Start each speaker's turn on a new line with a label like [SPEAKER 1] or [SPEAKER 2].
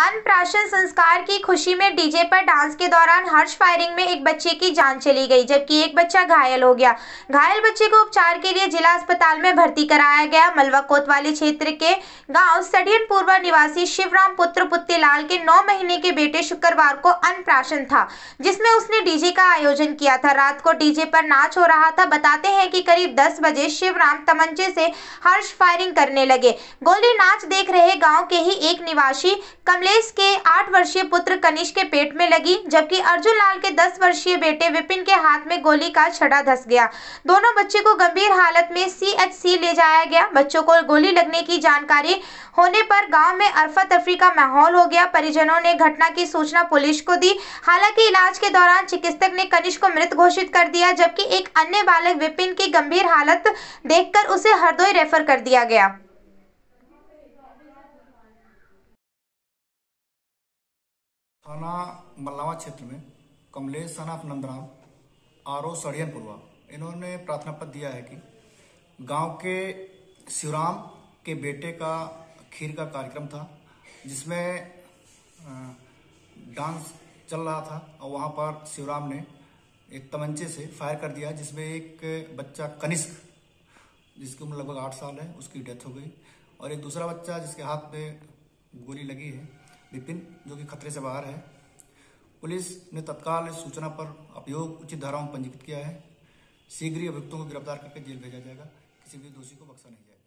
[SPEAKER 1] अनप्राशन संस्कार की खुशी में डीजे पर डांस के दौरान हर्ष फायरिंग में एक बच्चे की जान चली गई, जबकि एक बच्चा घायल हो गया। घायल बच्चे को उपचार के लिए जिला अस्पताल में भर्ती कराया गया। मलवा कोतवाली क्षेत्र के गाँव सडियन पूर्वा निवासी शिवराम पुत्र पुत्तीलाल के नौ महीने के बेटे शुक्रवार को अनप्राशन था, जिसमें उसने डीजे का आयोजन किया था। रात को डीजे पर नाच हो रहा था। बताते हैं कि करीब दस बजे शिवराम तमंचे से हर्ष फायरिंग करने लगे। गोली नाच देख रहे गाँव के ही एक निवासी कमले कमलेश के आठ वर्षीय पुत्र कनिष्क के पेट में लगी, जबकि अर्जुन लाल के दस वर्षीय बेटे विपिन के हाथ में गोली का छड़ा धस गया। दोनों बच्चे को गंभीर हालत में सीएचसी ले जाया गया। बच्चों को गोली लगने की जानकारी होने पर गाँव में अरफा तफरी का माहौल हो गया। परिजनों ने घटना की सूचना पुलिस को दी। हालाँकि इलाज के दौरान चिकित्सक ने कनिष्क को मृत घोषित कर दिया, जबकि एक अन्य बालक विपिन की गंभीर हालत देखकर उसे हरदोई रेफर कर दिया गया।
[SPEAKER 2] थाना मल्लावा क्षेत्र में कमलेश सनाफ नंदराम आर ओ सड़ियनपुरवा। इन्होंने प्रार्थना पत्र दिया है कि गाँव के शिवराम के बेटे का खीर का कार्यक्रम था, जिसमें डांस चल रहा था और वहाँ पर शिवराम ने एक तमंचे से फायर कर दिया, जिसमें एक बच्चा कनिष्क, जिसकी उम्र लगभग आठ साल है, उसकी डेथ हो गई और एक दूसरा बच्चा जिसके हाथ पे गोली लगी है। विपिन, जो कि खतरे से बाहर है, पुलिस ने तत्काल इस सूचना पर अभियोग उचित धाराओं में पंजीकृत किया है। शीघ्र ही अभियुक्तों को गिरफ़्तार करके जेल भेजा जाएगा। किसी भी दोषी को बक्सा नहीं जाएगा।